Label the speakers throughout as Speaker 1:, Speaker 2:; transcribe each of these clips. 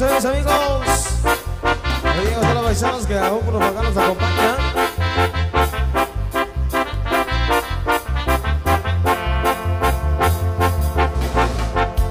Speaker 1: mis amigos. Oye, a los paisanos que aún por acá nos acompañan.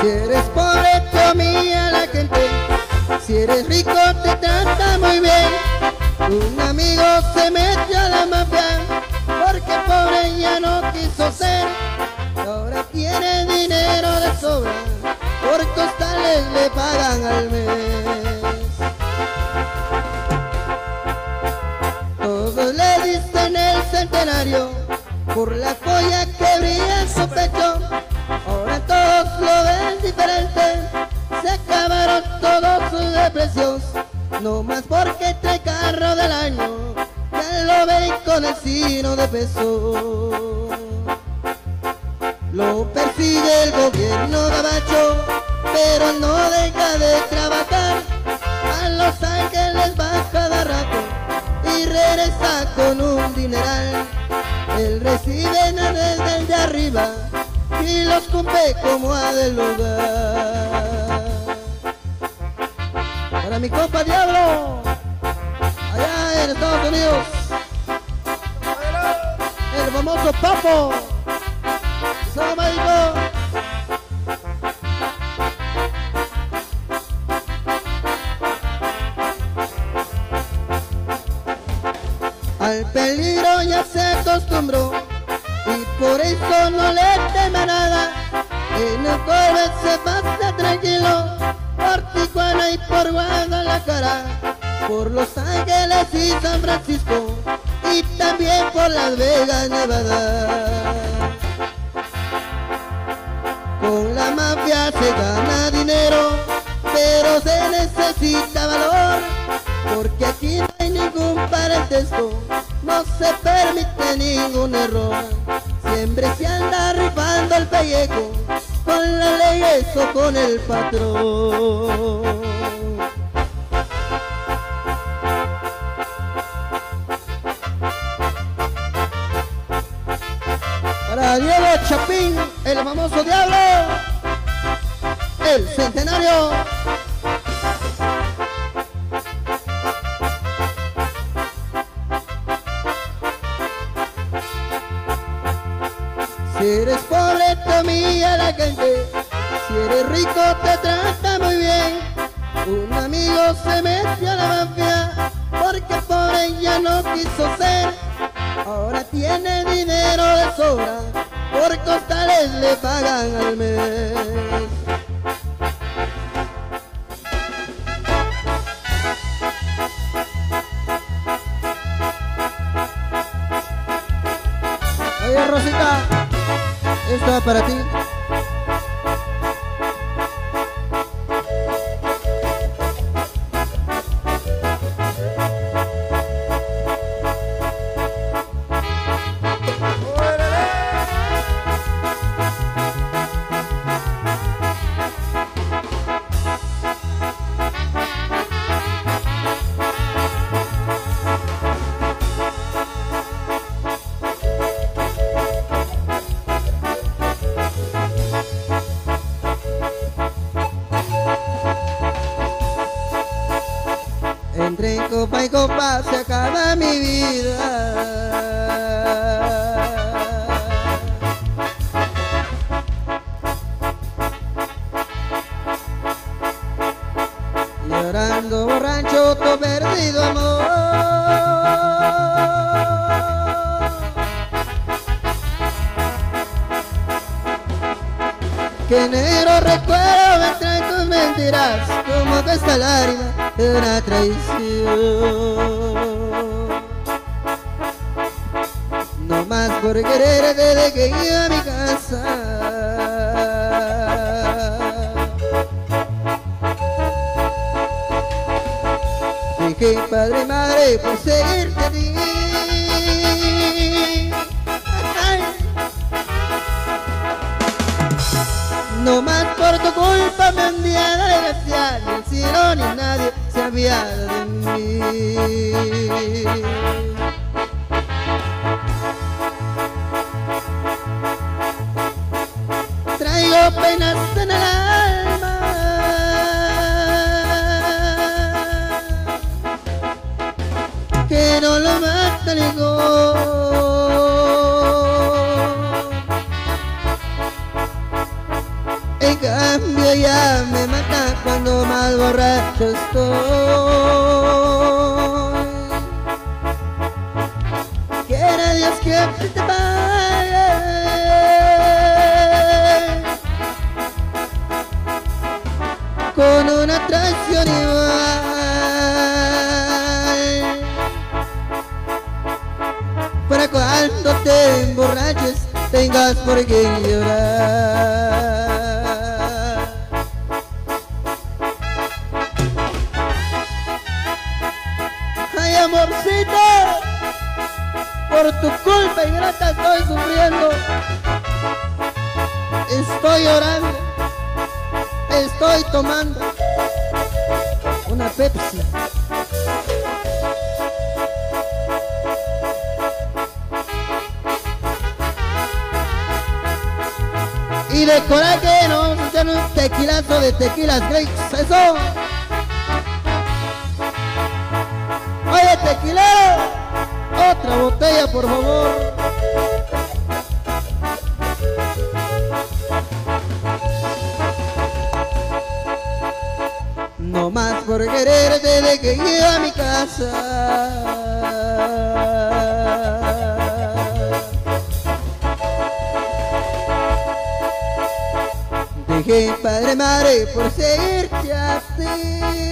Speaker 2: Si eres pobre te humilla la gente, si eres rico te trata muy bien. Un amigo se mete a la mafia porque pobre ya no quiso ser. Ahora tiene dinero de sobra, por le pagan al mes. Todos le dicen el centenario por la joya que brilla en su pecho. Ahora todos lo ven diferente, se acabaron todos sus depresios. No más porque trae carro del año, ya lo ven con el signo de peso. Lo persigue el gobierno gabacho, pero no deja de trabajar. A Los Ángeles va cada rato y regresa con un dineral. Él recibe desde arriba y los cumple como a del lugar. Para mi compa Diablo, allá en Estados Unidos, el famoso Papo, Sao México. Peligro ya se acostumbró y por eso no le teme nada. En el cobre se pasa tranquilo por Tijuana y por Guadalajara, por Los Ángeles y San Francisco y también por Las Vegas, Nevada. Con la mafia se gana dinero, pero se necesita valor, porque aquí no hay ningún parentesco, no se permite ningún error. Siempre se anda rifando el pellejo, con la ley eso con el patrón. Para Diego Chapín, el famoso diablo, el centenario. Si eres pobre te humilla la gente, si eres rico te trata muy bien. Un amigo se mete a la mafia porque pobre ya no quiso ser. Ahora tiene dinero de sobra, por costales le pagan al mes. Esto va para ti. Copa y copa se acaba mi vida. Mentiras Como esta lágrima de una traición. No más por quererte de que iba a mi casa. Dejé padre y madre por seguirte a ti. No más culpa me día la desgracia, ni el cielo ni nadie se apiada de mí. Traigo penas en el ya me mata cuando más borracho estoy. Quiera Dios que te pague. Con una traición igual. Para cuando te emborraches tengas por qué llorar. Por tu culpa ingrata estoy sufriendo. Estoy llorando, estoy tomando una Pepsi. Y de coraje nos echan un tequilazo de tequilas Grapes, eso. Oye, tequilero, otra botella, por favor. No más por quererte de que llegue a mi casa. Dejé padre madre por seguirte a ti.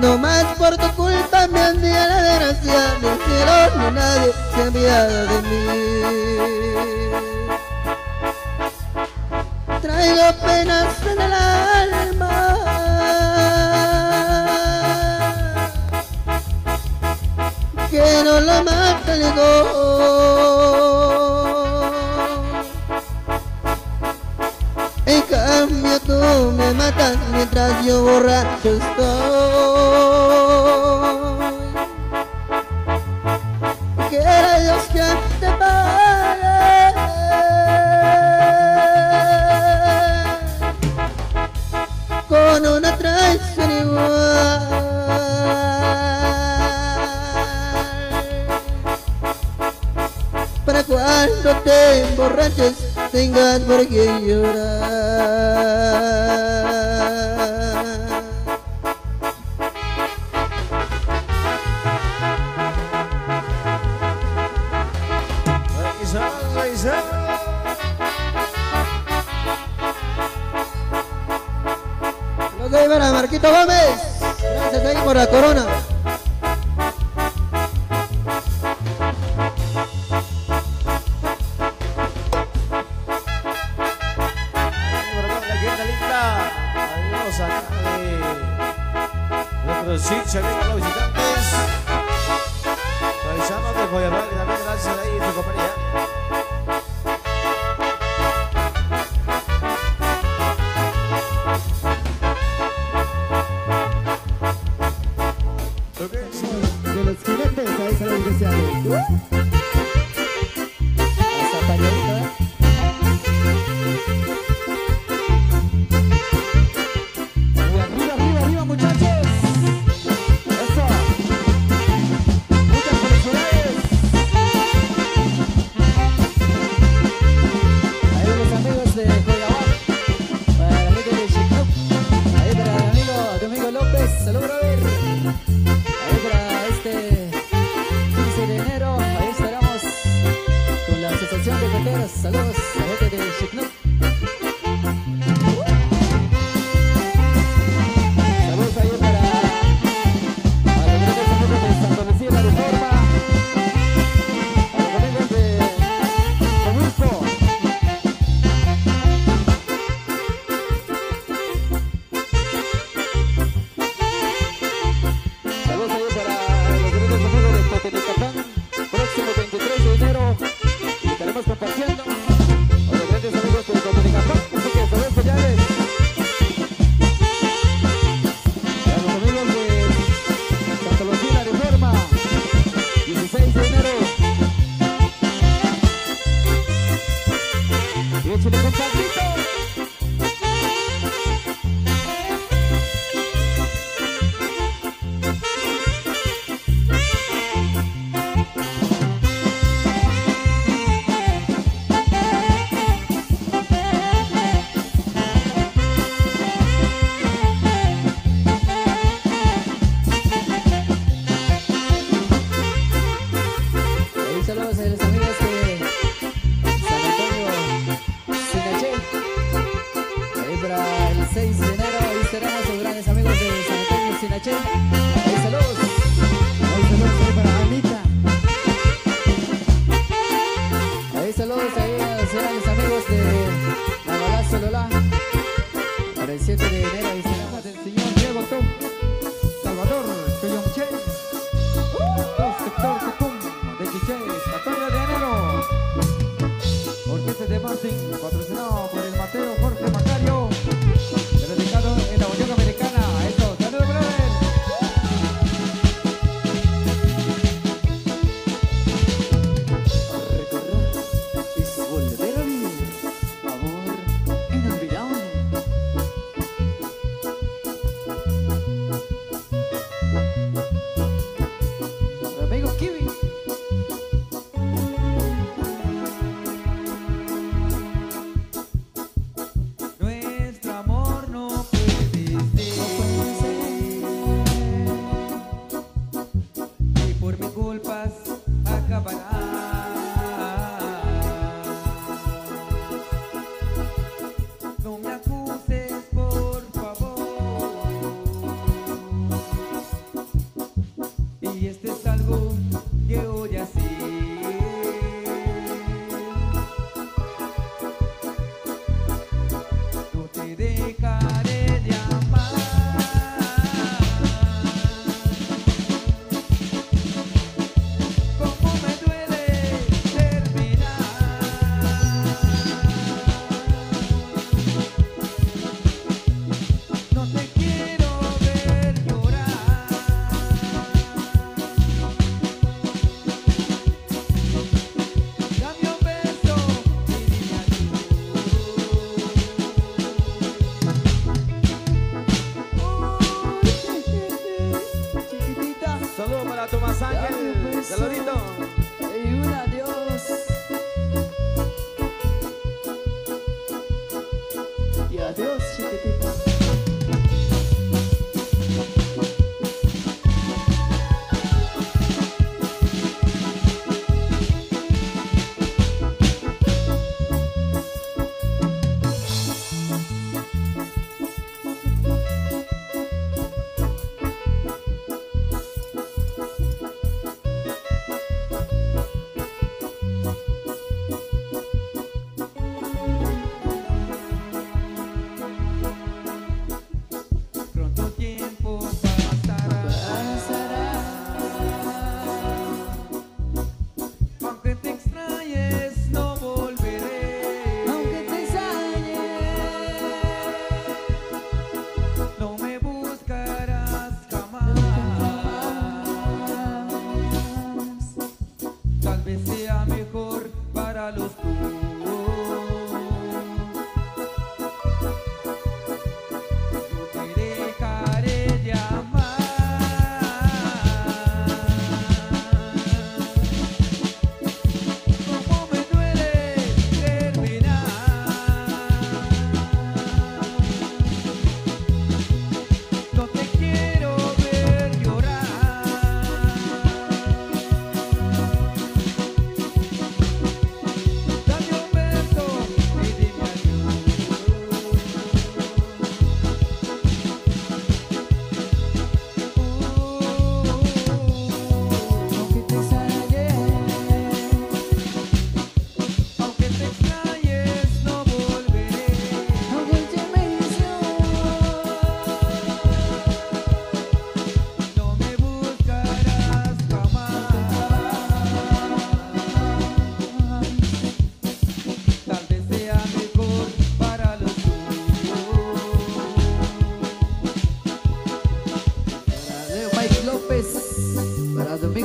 Speaker 2: No más por tu culpa me envía la desgracia del cielo, ni nadie se ha enviado de mí. Traigo penas en el alma. Que no lo mata el. En cambio tú me matas mientras yo borracho estoy. Quiera Dios que te pague con una traición igual. Para cuando te emborraches tengas por qué llorar. Los de Marquito Gómez. Gracias ahí por la corona.
Speaker 3: A con la Asociación de Coteros. Saludos a la gente de Chicnuc.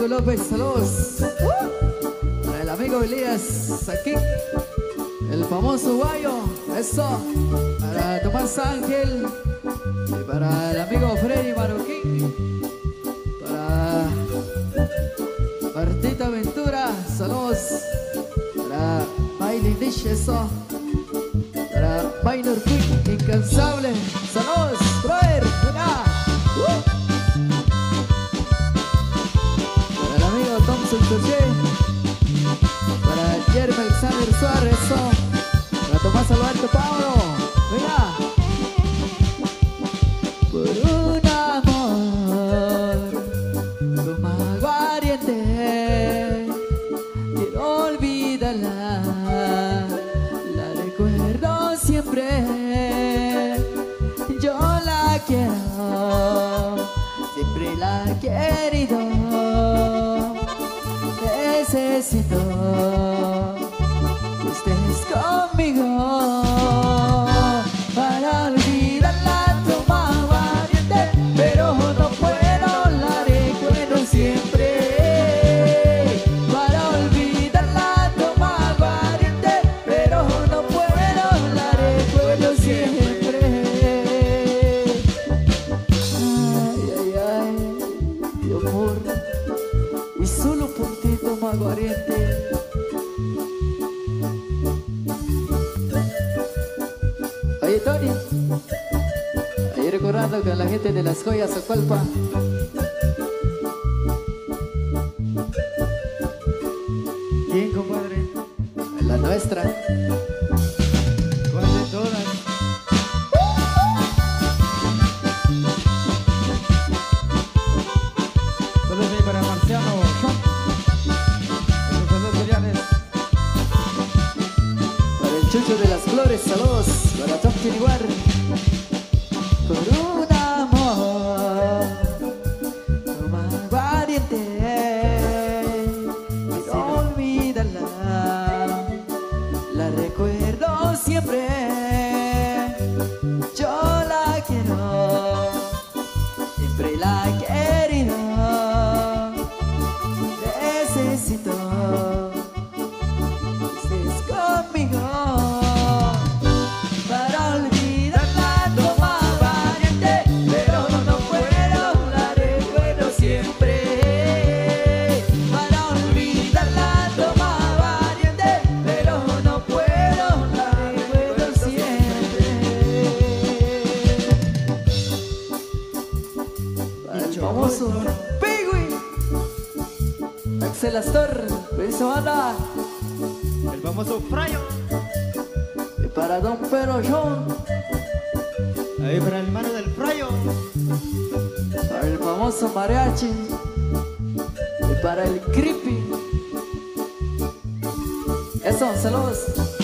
Speaker 3: López, saludos. Para el amigo Elías, aquí. El famoso Guayo, eso. Para Tomás Ángel. Y para el amigo Freddy Marroquín. Para Martita Ventura, saludos. Para Miley Dish, eso. Para Minor Quick, incansable. the. nuestra.
Speaker 4: ¿Cuál de todas? Saludos ahí para Marciano, los Julianes.
Speaker 3: Para el Chucho de las Flores, saludos. Para Top Tiribar. Vamos sufrayo. Y para don Pero John.
Speaker 1: Ahí para el hermano del frayo.
Speaker 3: Para el famoso mariachi. Y para el creepy. Eso, saludos.